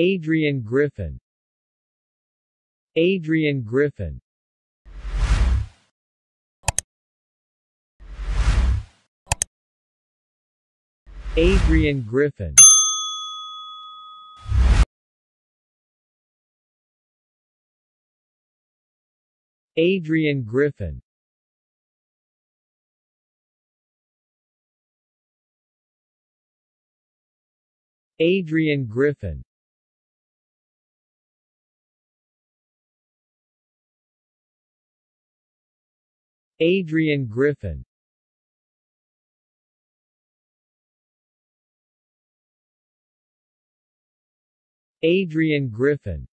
Adrian Griffin. Adrian Griffin. Adrian Griffin. Adrian Griffin. Adrian Griffin Adrian Griffin. Adrian Griffin